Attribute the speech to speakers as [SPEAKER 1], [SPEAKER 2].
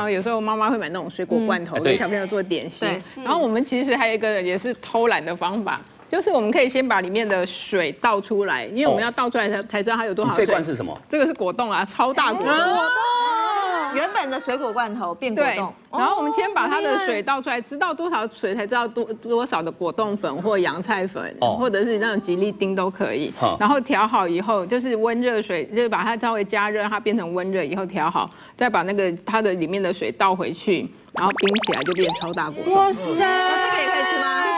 [SPEAKER 1] 常有时候妈妈会买那种水果罐头给小朋友做点心
[SPEAKER 2] 对。
[SPEAKER 1] 然后我们其实还有一个也是偷懒的方法。就是我们可以先把里面的水倒出来，因为我们
[SPEAKER 3] 哦
[SPEAKER 1] 要倒出来才才知道它有多少水
[SPEAKER 3] 这罐。是什么？
[SPEAKER 1] 这个是果冻啊，超大果冻。
[SPEAKER 2] 原本的水果罐头变果冻，，
[SPEAKER 1] 然后我们先把它的水倒出来，知道多少水才知道多多少的果冻粉或洋菜粉，
[SPEAKER 3] 哦
[SPEAKER 1] 或者是那种吉利丁都可以
[SPEAKER 3] 好。
[SPEAKER 1] 然后调好以后，就是温热水，就是把它稍微加热，让它变成温热以后调好，再把那个它的里面的水倒回去，然后冰起来就变超大果冻。
[SPEAKER 4] 哇塞，
[SPEAKER 2] 这个也可以吃吗？